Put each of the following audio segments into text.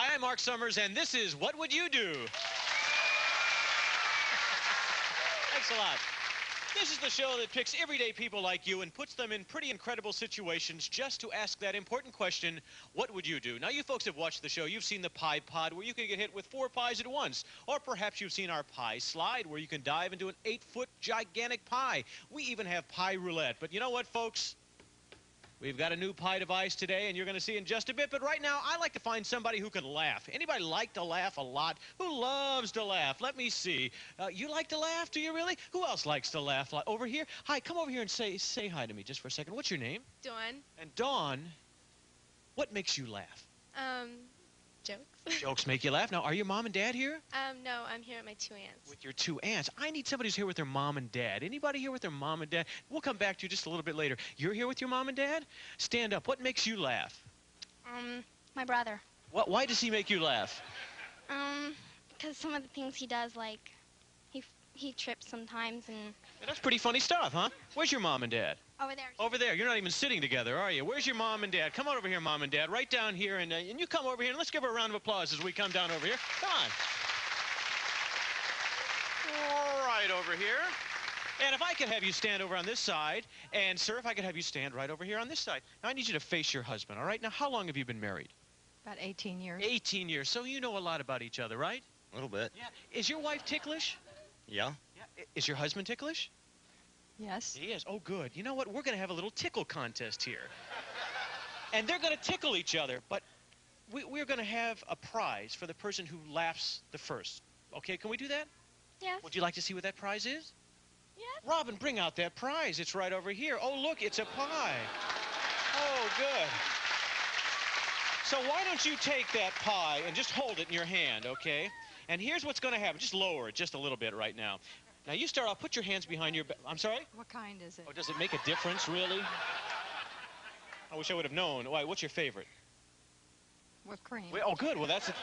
Hi, I'm Marc Summers, and this is What Would You Do? Thanks a lot. This is the show that picks everyday people like you and puts them in pretty incredible situations just to ask that important question, what would you do? Now, you folks have watched the show. You've seen the Pie Pod where you can get hit with four pies at once. Or perhaps you've seen our Pie Slide where you can dive into an eight-foot gigantic pie. We even have Pie Roulette. But you know what, folks? We've got a new pie device today, and you're going to see in just a bit. But right now, I like to find somebody who can laugh. Anybody like to laugh a lot? Who loves to laugh? Let me see. Uh, you like to laugh? Do you really? Who else likes to laugh? Over here? Hi, come over here and say say hi to me just for a second. What's your name? Dawn. And Dawn, what makes you laugh? Um, jokes. Jokes make you laugh. Now, are your mom and dad here? um, no, I'm here at my two aunts. With your two aunts. I need somebody who's here with their mom and dad. Anybody here with their mom and dad? We'll come back to you just a little bit later. You're here with your mom and dad? Stand up. What makes you laugh? Um, my brother. What, why does he make you laugh? Um, because some of the things he does, like, he he trips sometimes and Yeah, That's pretty funny stuff, huh? Where's your mom and dad? over there. Over there. You're not even sitting together, are you? Where's your mom and dad? Come on over here, mom and dad. Right down here, and, uh, and you come over here, and let's give her a round of applause as we come down over here. Come on. Right over here. And if I could have you stand over on this side, and sir, if I could have you stand right over here on this side. Now, I need you to face your husband, all right? Now, how long have you been married? About 18 years. 18 years. So you know a lot about each other, right? A little bit. Yeah. Is your wife ticklish? Yeah. Is your husband ticklish? Yes. He is. Oh, good. You know what? We're going to have a little tickle contest here. And they're going to tickle each other, but we, we're going to have a prize for the person who laughs the first. Okay, can we do that? Yes. Would you like to see what that prize is? Yes. Robin, bring out that prize. It's right over here. Oh, look, it's a pie. Oh, good. So why don't you take that pie and just hold it in your hand, okay? And here's what's going to happen. Just lower it just a little bit right now. Now, you start off, put your hands behind your back. I'm sorry? What kind is it? Oh, does it make a difference, really? I wish I would have known. Why, what's your favorite? With cream. Wait, oh, good. Well, that's it.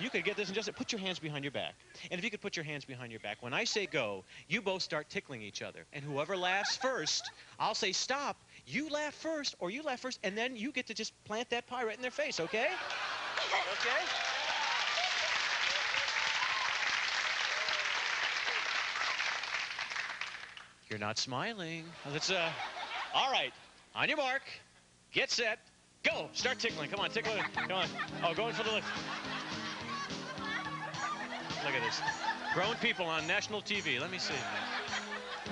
You could get this and just put your hands behind your back. And if you could put your hands behind your back, when I say go, you both start tickling each other. And whoever laughs first, I'll say stop. You laugh first, or you laugh first, and then you get to just plant that pie right in their face, okay? Okay? You're not smiling. Let's, uh, all right. On your mark. Get set. Go. Start tickling. Come on, tickle it. Come on. Oh, going for the lift. Look at this. Grown people on national TV. Let me see.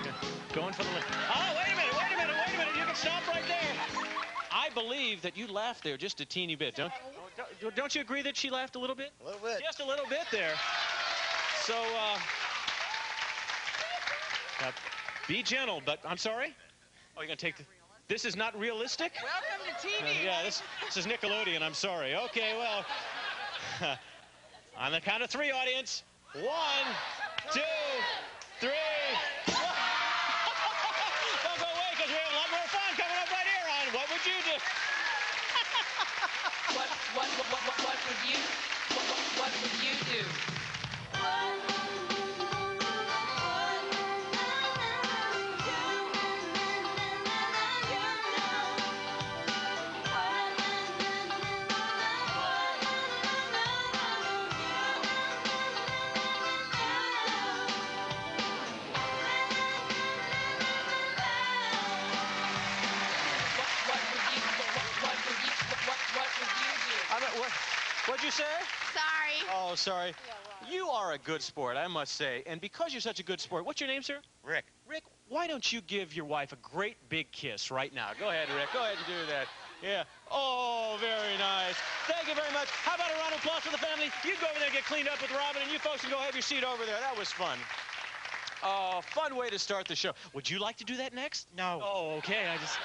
Okay. Going for the lift. Oh, wait a minute. Wait a minute. Wait a minute. You can stop right there. I believe that you laughed there just a teeny bit. Don't, don't, don't you agree that she laughed a little bit? A little bit. Just a little bit there. So, uh, uh, be gentle, but I'm sorry? Oh, you're going to take the... This is not realistic? Welcome to Uh, TV. yeah, this, this is Nickelodeon. I'm sorry. Okay, well, on the count of three, audience. One, two, three. Don't go away because we have a lot more fun coming up right here on What Would You Do? What, what, what, what, what, what would you, Sorry. Oh, sorry. You are a good sport, I must say. And because you're such a good sport, what's your name, sir? Rick. Rick, why don't you give your wife a great big kiss right now? Go ahead, Rick. Go ahead and do that. Yeah. Oh, very nice. Thank you very much. How about a round of applause for the family? You go over there and get cleaned up with Robin, and you folks can go have your seat over there. That was fun. Oh, fun way to start the show. Would you like to do that next? No. Oh, okay. I just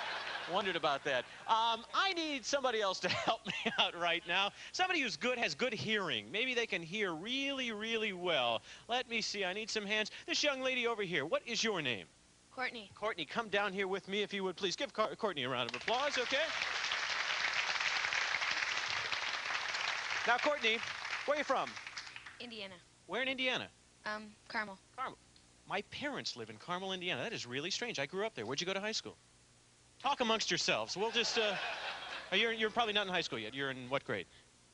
wondered about that. Um, I need somebody else to help me out right now. Somebody who's good, has good hearing. Maybe they can hear really, really well. Let me see. I need some hands. This young lady over here, what is your name? Courtney. Courtney, come down here with me if you would please. Give Car- Courtney a round of applause, okay? Now, Courtney, where are you from? Indiana. Where in Indiana? Um, Carmel. Carmel. My parents live in Carmel, Indiana. That is really strange. I grew up there. Where'd you go to high school? Talk amongst yourselves. We'll just, uh, oh, you're, you're probably not in high school yet. You're in what grade?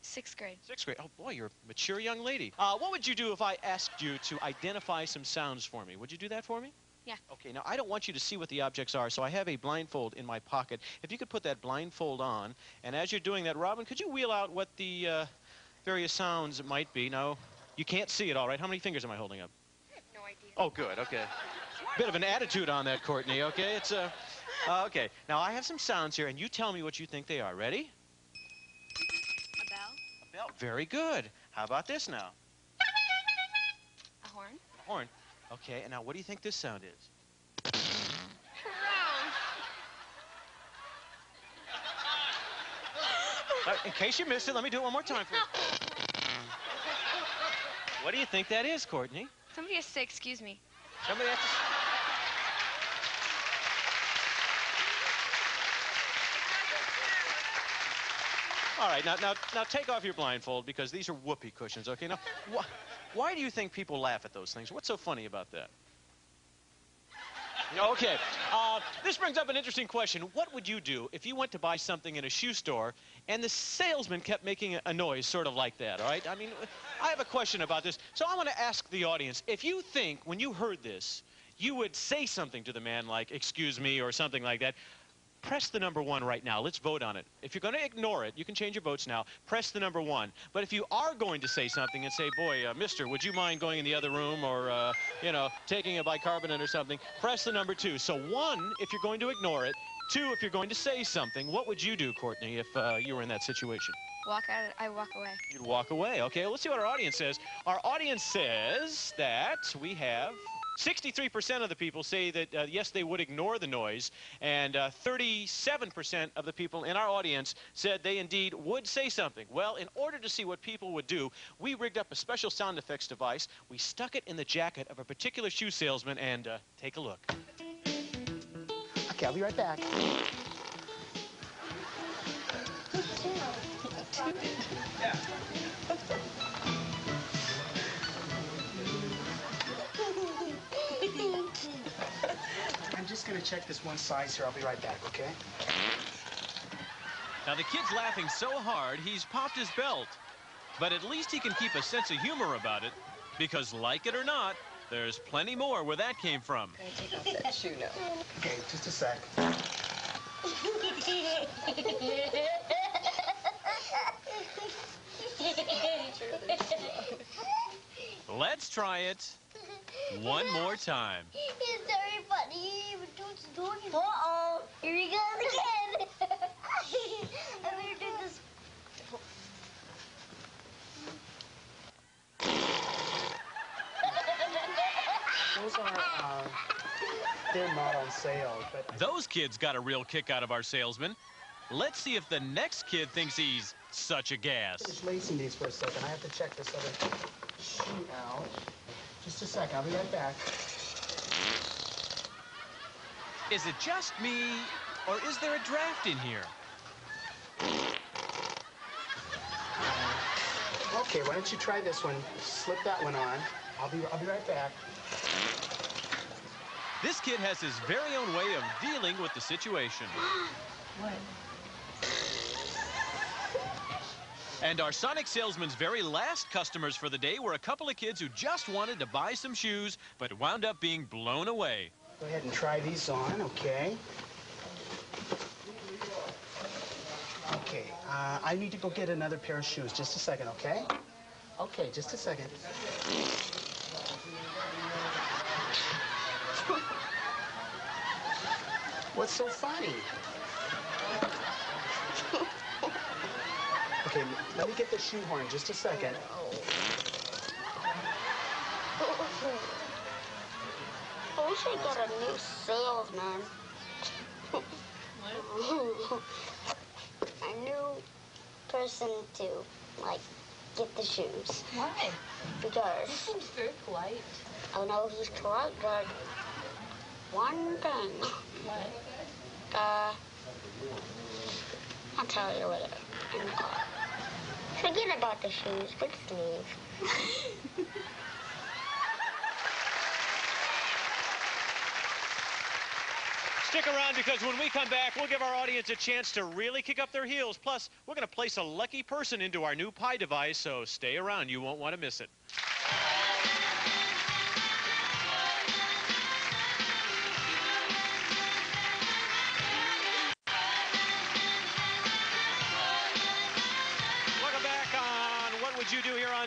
Sixth grade. Sixth grade. Oh boy, you're a mature young lady. Uh, what would you do if I asked you to identify some sounds for me? Would you do that for me? Yeah. Okay, now I don't want you to see what the objects are, so I have a blindfold in my pocket. If you could put that blindfold on, and as you're doing that, Robin, could you wheel out what the uh, various sounds might be? Now, you can't see it all right. How many fingers am I holding up? I have No idea. Oh, good. Okay. Bit of an attitude on that, Courtney. Okay, it's uh, uh, okay. Now I have some sounds here, and you tell me what you think they are. Ready? A bell. A bell. Very good. How about this now? A horn. A horn. Okay. And now, what do you think this sound is? Uh, in case you missed it, let me do it one more time for you. What do you think that is, Courtney? Somebody has to say excuse me. Somebody has to. All right, now, now, now take off your blindfold because these are whoopee cushions, okay? Now, wh why do you think people laugh at those things? What's so funny about that? Okay, uh, this brings up an interesting question. What would you do if you went to buy something in a shoe store and the salesman kept making a- a noise sort of like that, all right? I mean, I have a question about this. So I want to ask the audience, if you think when you heard this, you would say something to the man like, excuse me, or something like that, press the number one right now. Let's vote on it. If you're going to ignore it, you can change your votes now. Press the number one. But if you are going to say something and say, boy, uh, mister, would you mind going in the other room or, uh, you know, taking a bicarbonate or something, press the number two. So one, if you're going to ignore it. Two, if you're going to say something. What would you do, Courtney, if uh, you were in that situation? Walk out. I walk away. You'd walk away. Okay, well, let's see what our audience says. Our audience says that we have 63% of the people say that, uh, yes, they would ignore the noise, and uh, 37% of the people in our audience said they indeed would say something. Well, in order to see what people would do, we rigged up a special sound effects device. We stuck it in the jacket of a particular shoe salesman, and uh, take a look. Okay, I'll be right back. I'm just gonna check this one size here. I'll be right back, okay? Now, the kid's laughing so hard, he's popped his belt. But at least he can keep a sense of humor about it, because like it or not, there's plenty more where that came from. Okay, just a sec. Let's try it one more time. It's very funny, but don't do it. Uh-oh, here he goes again. I'm gonna do this. Those are, uh, they're not on sale, but Those kids got a real kick out of our salesman. Let's see if the next kid thinks he's such a gas. finish lacing these for a second. I have to check this other shoe out. Just a sec. I'll be right back. Is it just me, or is there a draft in here? Okay, why don't you try this one? Slip that one on. I'll be I'll be right back. This kid has his very own way of dealing with the situation. And our Sonic salesman's very last customers for the day were a couple of kids who just wanted to buy some shoes, but wound up being blown away. Go ahead and try these on, okay? Okay, uh, I need to go get another pair of shoes. Just a second, okay? Okay, just a second. What's so funny? Okay, let me get the shoehorn. Just a second. I got a new salesman. a new person to, like, get the shoes. Why? Because He Seems very polite. I know he's polite, but one thing, What? uh, I'll tell you later in the car. Forget about the shoes. Let's leave. Stick around because when we come back, we'll give our audience a chance to really kick up their heels. Plus, we're going to place a lucky person into our new pie device, so stay around. You won't want to miss it.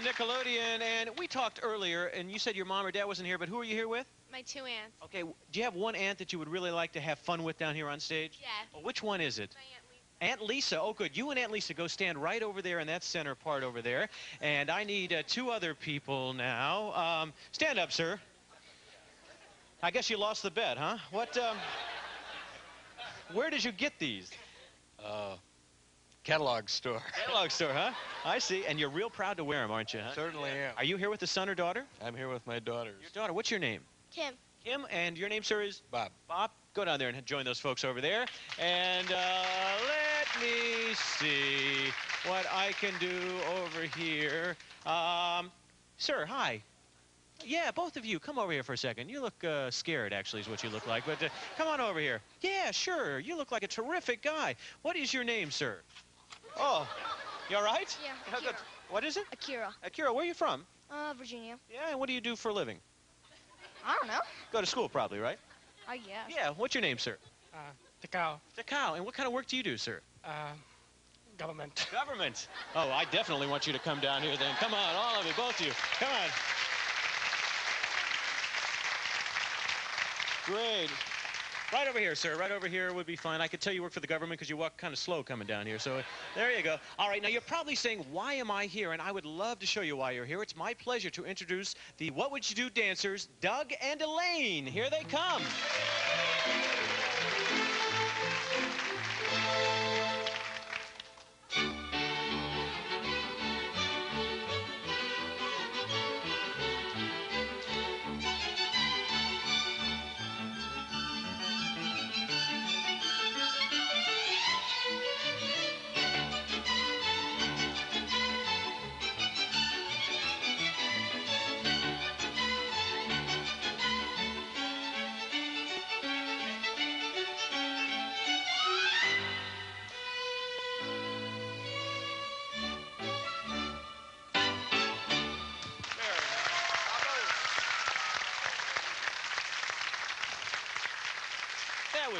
On Nickelodeon. And we talked earlier, and you said your mom or dad wasn't here, but who are you here with? My two aunts. Okay, do you have one aunt that you would really like to have fun with down here on stage? Yeah. Well, which one is it? Aunt Lisa. Oh, good. You and Aunt Lisa go stand right over there in that center part over there. And I need uh, two other people now. Um, stand up, sir. I guess you lost the bet, huh? What? Um, where did you get these? Uh, catalog store. Catalog store, huh? I see. And you're real proud to wear them, aren't you? Huh? Certainly am. Are you here with the son or daughter? I'm here with my daughters. Your daughter. What's your name? Kim. Kim. And your name, sir, is? Bob. Bob, go down there and join those folks over there. And uh, let me see what I can do over here. Um, sir, hi. Yeah, both of you, come over here for a second. You look uh, scared, actually, is what you look like. But uh, come on over here. Yeah, sure. You look like a terrific guy. What is your name, sir? Oh, you all right? Yeah, Yeah, good. What is it? Akira. Akira, where are you from? Uh, Virginia. Yeah, and what do you do for a living? I don't know. Go to school, probably, right? I guess. Yeah, what's your name, sir? Uh, Takao, Takao. And what kind of work do you do, sir? uh, government. Government. Oh, I definitely want you to come down here then. Come on, all of you, both of you. Come on. Great. Right over here, sir. Right over here would be fine. I could tell you work for the government because you walk kind of slow coming down here. So there you go. All right, now you're probably saying, why am I here? And I would love to show you why you're here. It's my pleasure to introduce the What Would You Do dancers, Doug and Elaine. Here they come.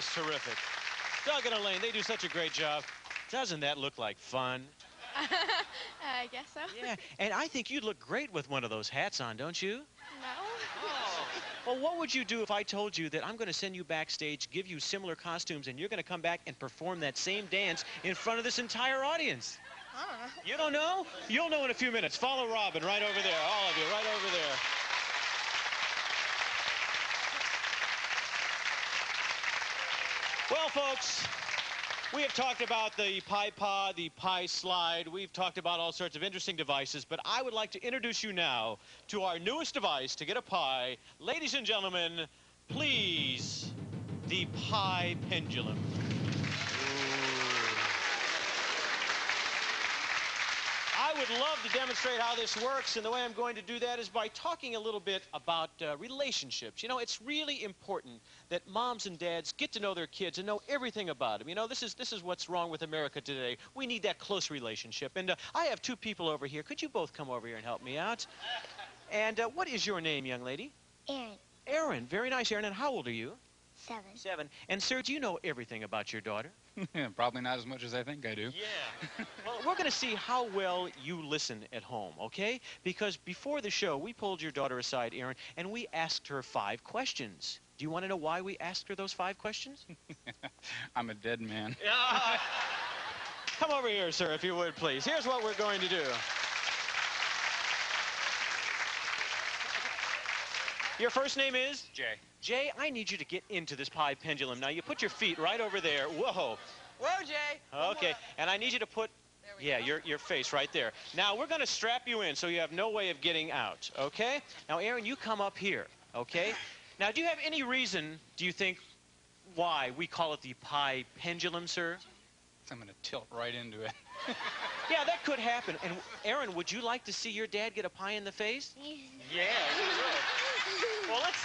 Was terrific. Doug and Elaine, they do such a great job. Doesn't that look like fun? I guess so. Yeah, and I think you'd look great with one of those hats on, don't you? No. Well, what would you do if I told you that I'm going to send you backstage, give you similar costumes, and you're going to come back and perform that same dance in front of this entire audience? I. You don't know? You'll know in a few minutes. Follow Robin right over there. All of you, right over there. Well, folks, we have talked about the Pie Pod, the Pie Slide. We've talked about all sorts of interesting devices, but I would like to introduce you now to our newest device to get a pie. Ladies and gentlemen, please, the Pie Pendulum. Would love to demonstrate how this works, and the way I'm going to do that is by talking a little bit about uh, relationships. You know, it's really important that moms and dads get to know their kids and know everything about them. You know, this is this is what's wrong with America today. We need that close relationship. And uh, I have two people over here. Could you both come over here and help me out? And uh, what is your name, young lady? Aaron, Aaron. Very nice, Aaron. And how old are you? Seven. Seven. And sir, do you know everything about your daughter? Probably not as much as I think I do. Yeah. well, we're going to see how well you listen at home, okay? Because before the show, we pulled your daughter aside, Aaron, and we asked her five questions. Do you want to know why we asked her those five questions? I'm a dead man. Yeah. Come over here, sir, if you would, please. Here's what we're going to do. Your first name is? Jay. Jay, I need you to get into this pie pendulum. Now, you put your feet right over there. Whoa. Whoa, Jay. Okay, and I need you to put, yeah, your, your face right there. Now, we're going to strap you in so you have no way of getting out, okay? Now, Aaron, you come up here, okay? Now, do you have any reason, do you think, why we call it the pie pendulum, sir? I'm going to tilt right into it. Yeah, that could happen. And, Aaron, would you like to see your dad get a pie in the face? Yeah, you would. Well, let's...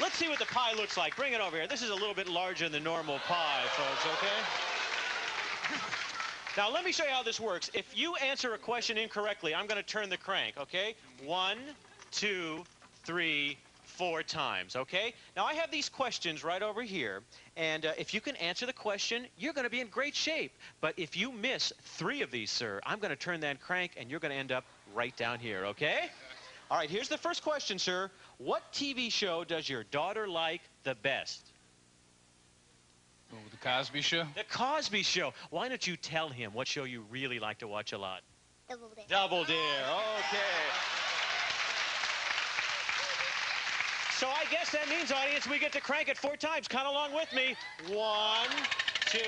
Let's see what the pie looks like. Bring it over here. This is a little bit larger than the normal pie, folks, okay? Now, let me show you how this works. If you answer a question incorrectly, I'm going to turn the crank, okay? One, two, three, four times, okay? Now, I have these questions right over here, and uh, if you can answer the question, you're going to be in great shape. But if you miss three of these, sir, I'm going to turn that crank, and you're going to end up right down here, okay? All right, here's the first question, sir. What TV show does your daughter like the best? Oh, the Cosby Show. The Cosby Show. Why don't you tell him what show you really like to watch a lot? Double dare. Double Dare. Okay. So I guess that means, audience, we get to crank it four times. Count along with me. One, two,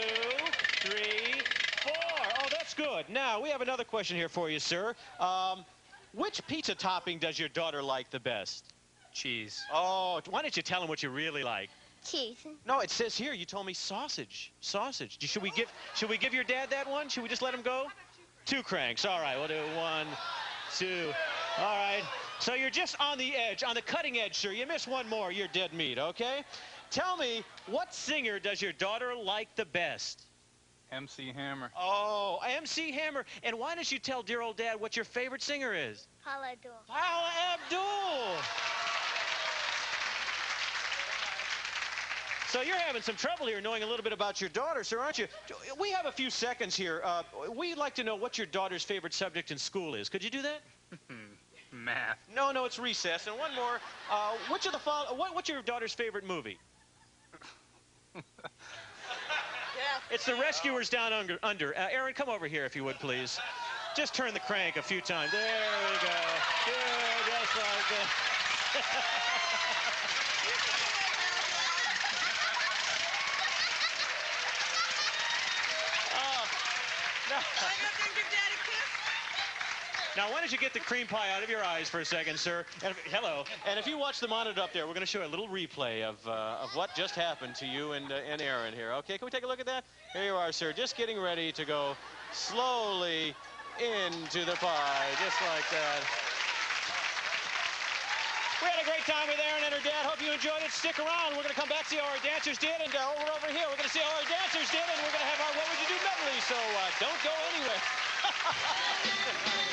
three, four. Oh, that's good. Now, we have another question here for you, sir. Um, which pizza topping does your daughter like the best? Cheese. Oh, why don't you tell him what you really like? Cheese. No, it says here. You told me sausage. Sausage. Should we give? Should we give your dad that one? Should we just let him go? Two cranks. All right. We'll do one, two. All right. So you're just on the edge, on the cutting edge, sir. You miss one more, you're dead meat. Okay. Tell me, what singer does your daughter like the best? MC Hammer. Oh, MC Hammer. And why don't you tell dear old dad what your favorite singer is? Paula Abdul. Paula Abdul. So you're having some trouble here knowing a little bit about your daughter, sir, aren't you? We have a few seconds here. Uh, we'd like to know what your daughter's favorite subject in school is. Could you do that? Math. No, no, it's recess. And one more. Uh, which of the follow- what, what's your daughter's favorite movie? It's The Rescuers Down Under. under. Uh, Aaron, come over here if you would, please. Just turn the crank a few times. There we go. Yeah, just like that. Oh, no. Now, why don't you get the cream pie out of your eyes for a second, sir? And if, hello. And if you watch the monitor up there, we're going to show a little replay of, uh, of what just happened to you and, uh, and Aaron here. Okay, can we take a look at that? Here you are, sir, just getting ready to go slowly into the pie, just like that. We had a great time with Aaron and her dad. Hope you enjoyed it. Stick around. We're going to come back, to see how our dancers did, and uh, over over here, we're going to see how our dancers did, and we're going to have our What Would You Do medley. So uh, don't go anywhere.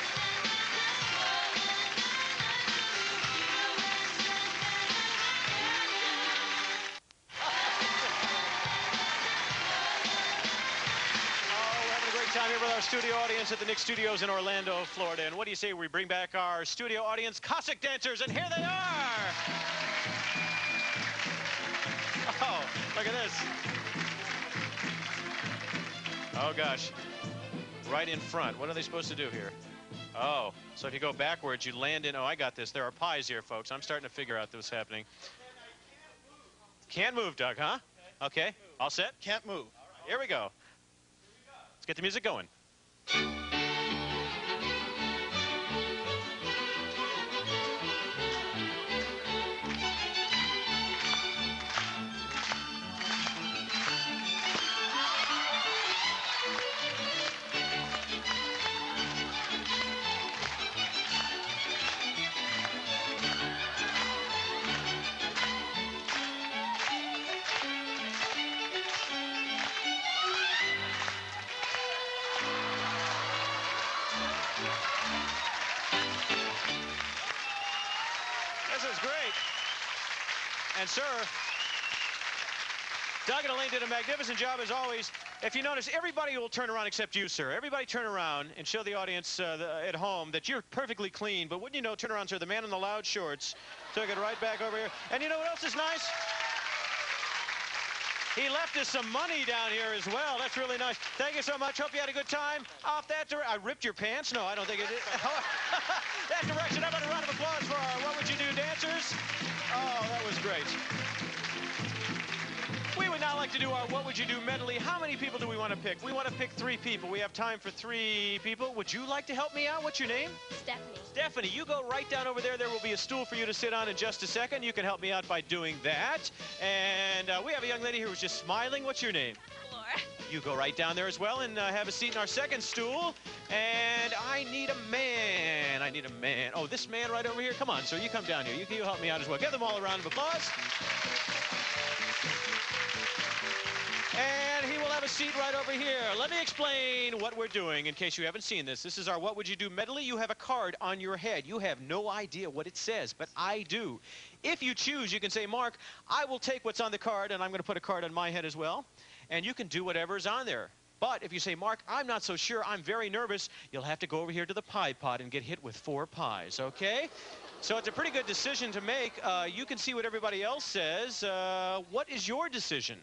here with our studio audience at the Nick Studios in Orlando, Florida. And what do you say we bring back our studio audience, Cossack dancers, and here they are! Oh, look at this. Oh, gosh. Right in front. What are they supposed to do here? Oh, so if you go backwards, you land in. Oh, I got this. There are pies here, folks. I'm starting to figure out what's happening. Can't move, Doug, huh? Okay. All set? Can't move. Here we go. Get the music going. And, sir, Doug and Elaine did a magnificent job as always. If you notice, everybody will turn around except you, sir. Everybody turn around and show the audience uh, the, at home that you're perfectly clean. But wouldn't you know, turn around, sir, the man in the loud shorts took it right back over here. And you know what else is nice? He left us some money down here as well. That's really nice. Thank you so much. Hope you had a good time. Off that direction. I ripped your pants? No, I don't think it did. that direction. How about a round of applause for our What Would You Do dancers? Oh, that was great. We would now like to do our What Would You Do medley. How many people do we want to pick? We want to pick three people. We have time for three people. Would you like to help me out? What's your name? Stephanie. Stephanie, you go right down over there. There will be a stool for you to sit on in just a second. You can help me out by doing that. And uh, we have a young lady who was just smiling. What's your name? You go right down there as well and uh, have a seat in our second stool. And I need a man. I need a man. Oh, this man right over here. Come on, sir. You come down here. You, you help me out as well. Give them all a round of applause. And he will have a seat right over here. Let me explain what we're doing in case you haven't seen this. This is our What Would You Do medley. You have a card on your head. You have no idea what it says, but I do. If you choose, you can say, Marc, I will take what's on the card, and I'm going to put a card on my head as well. And you can do whatever's on there. But if you say, Marc, I'm not so sure, I'm very nervous, you'll have to go over here to the pie pod and get hit with four pies, okay? So it's a pretty good decision to make. Uh, you can see what everybody else says. Uh, what is your decision?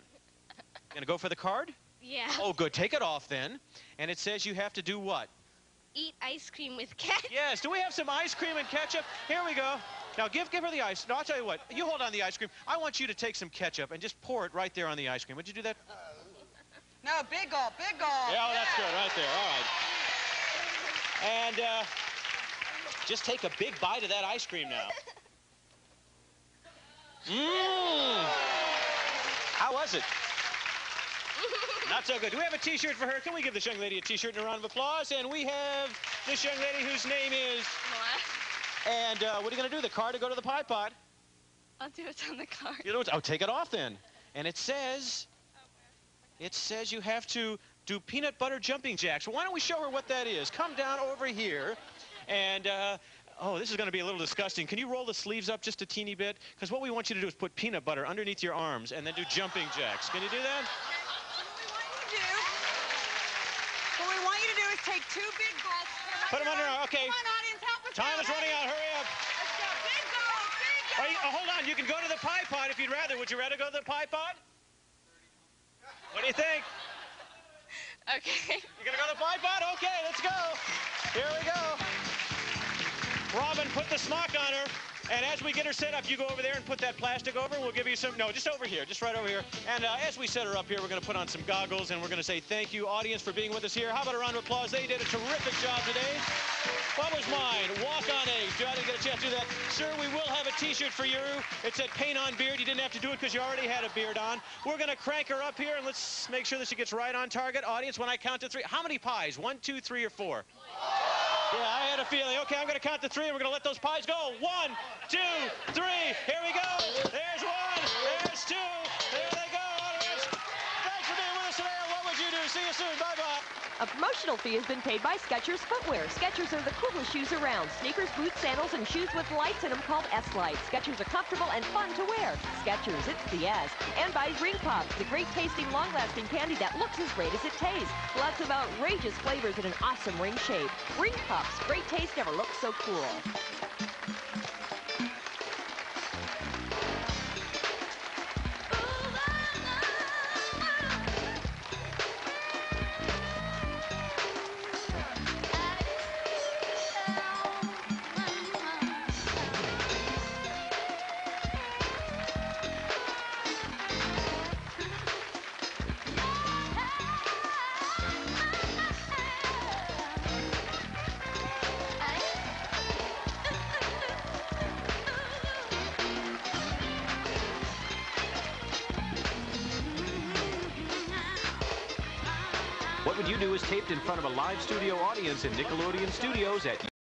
Gonna go for the card? Yeah. Oh, good. Take it off then. And it says you have to do what? Eat ice cream with ketchup. Yes. Do we have some ice cream and ketchup? Here we go. Now give give her the ice. No, I'll tell you what. You hold on the ice cream. I want you to take some ketchup and just pour it right there on the ice cream. Would you do that? No, big gulp, big gulp. Yeah, oh, that's good. Right there. All right. And uh, just take a big bite of that ice cream now. Mmm. How was it? Not so good. Do we have a T-shirt for her? Can we give this young lady a T-shirt and a round of applause? And we have this young lady whose name is. And uh, what are you going to do? The card to go to the pie pod? I'll do what's on the card. You know what? Oh, take it off then. And it says, it says you have to do peanut butter jumping jacks. Why don't we show her what that is? Come down over here, and uh, oh, this is going to be a little disgusting. Can you roll the sleeves up just a teeny bit? Because what we want you to do is put peanut butter underneath your arms and then do jumping jacks. Can you do that? What we want you to do is take two big gulps. Put 'em under- okay. Come on, audience, help us Time out. is running out. Hurry up. Let's go. Big gulp, big gulp. you- oh, hold on. You can go to the pie pod if you'd rather. Would you rather go to the pie pod? What do you think? Okay. You're gonna go to pot? Okay, let's go. Here we go. Robin, put the smock on her. And as we get her set up, you go over there and put that plastic over. We'll give you some, no, just over here, just right over here. And uh, as we set her up here, we're going to put on some goggles and we're going to say thank you, audience, for being with us here. How about a round of applause? They did a terrific job today. What was mine? Walk on eggs. I didn't get a chance to do that. Sir, we will have T-shirt for you. It said paint on beard. You didn't have to do it because you already had a beard on. We're going to crank her up here and let's make sure that she gets right on target. Audience, when I count to three, how many pies? One, two, three, or four? Yeah, I had a feeling. Okay, I'm going to count to three, and we're going to let those pies go. One, two, three. Here we go. There's one. There's two. There they go, audience. Thanks for being with us today. What would you do? See you soon. Bye-bye. A promotional fee has been paid by Skechers Footwear. Skechers are the coolest shoes around. Sneakers, boots, sandals, and shoes with lights in them called S-Lights. Skechers are comfortable and fun to wear. Skechers, it's the S. And by Ring Pops, the great tasting, long-lasting candy that looks as great as it tastes. Lots of outrageous flavors in an awesome ring shape. Ring Pops, great taste never looks so cool. What Would You Do is taped in front of a live studio audience in Nickelodeon Studios at